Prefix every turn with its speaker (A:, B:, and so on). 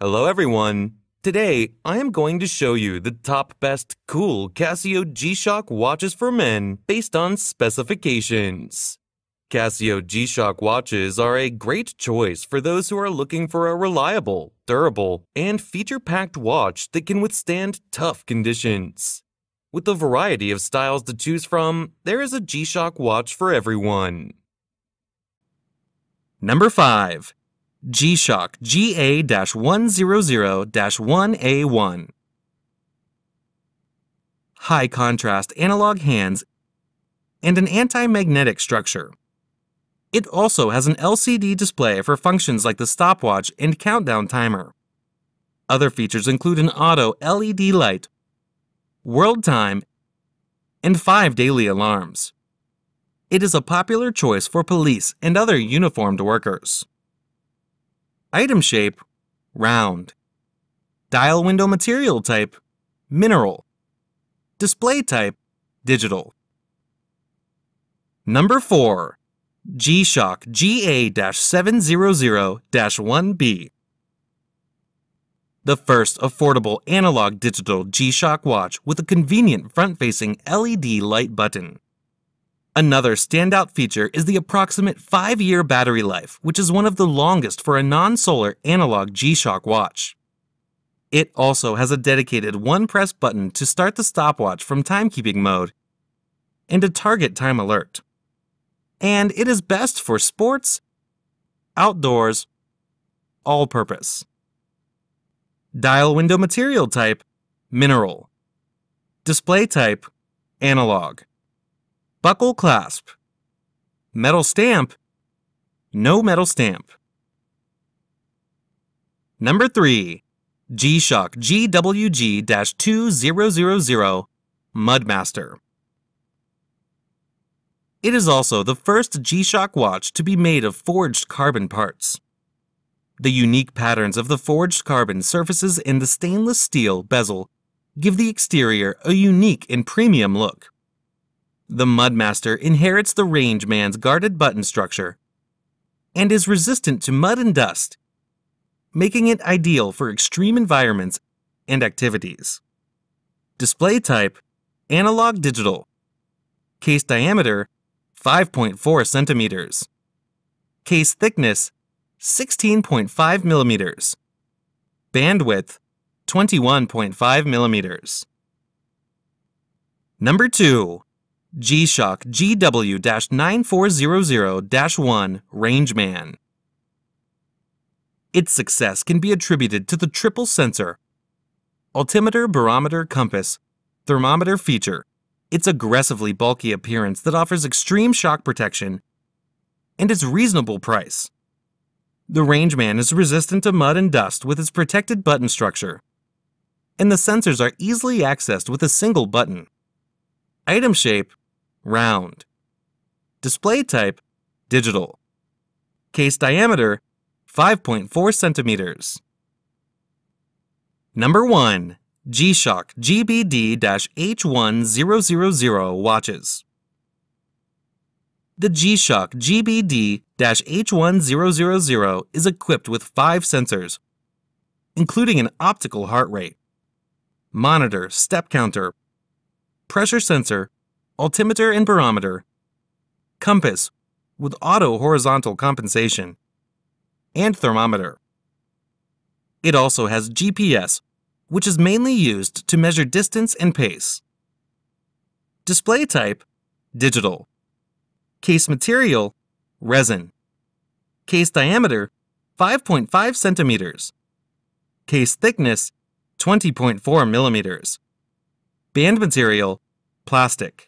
A: Hello everyone! Today, I am going to show you the top best cool Casio G-Shock watches for men based on specifications. Casio G-Shock watches are a great choice for those who are looking for a reliable, durable, and feature-packed watch that can withstand tough conditions. With a variety of styles to choose from, there is a G-Shock watch for everyone. Number 5. G-Shock GA-100-1A1 High contrast analog hands and an anti-magnetic structure. It also has an LCD display for functions like the stopwatch and countdown timer. Other features include an auto LED light, world time, and five daily alarms. It is a popular choice for police and other uniformed workers. Item shape, round. Dial window material type, mineral. Display type, digital. Number 4. G-Shock GA-700-1B The first affordable analog digital G-Shock watch with a convenient front-facing LED light button. Another standout feature is the approximate 5-year battery life, which is one of the longest for a non-solar analog G-Shock watch. It also has a dedicated one-press button to start the stopwatch from timekeeping mode and a target time alert and it is best for sports, outdoors, all purpose. Dial window material type, mineral. Display type, analog. Buckle clasp. Metal stamp, no metal stamp. Number 3. G-Shock GWG-2000 Mudmaster. It is also the first G-Shock watch to be made of forged carbon parts. The unique patterns of the forged carbon surfaces and the stainless steel bezel give the exterior a unique and premium look. The Mudmaster inherits the Rangeman's guarded button structure and is resistant to mud and dust, making it ideal for extreme environments and activities. Display type Analog digital. Case diameter 5.4 centimeters. Case thickness 16.5 millimeters. Bandwidth 21.5 millimeters. Number 2. G-Shock GW-9400-1 Rangeman. Its success can be attributed to the triple sensor altimeter, barometer, compass, thermometer feature its aggressively bulky appearance that offers extreme shock protection, and its reasonable price. The Rangeman is resistant to mud and dust with its protected button structure, and the sensors are easily accessed with a single button. Item shape, round. Display type, digital. Case diameter, 5.4 centimeters. Number 1. G-Shock GBD-H1000 watches. The G-Shock GBD-H1000 is equipped with five sensors, including an optical heart rate, monitor, step counter, pressure sensor, altimeter and barometer, compass with auto horizontal compensation, and thermometer. It also has GPS which is mainly used to measure distance and pace. Display type, digital. Case material, resin. Case diameter, 5.5 centimeters. Case thickness, 20.4 millimeters. Band material, plastic.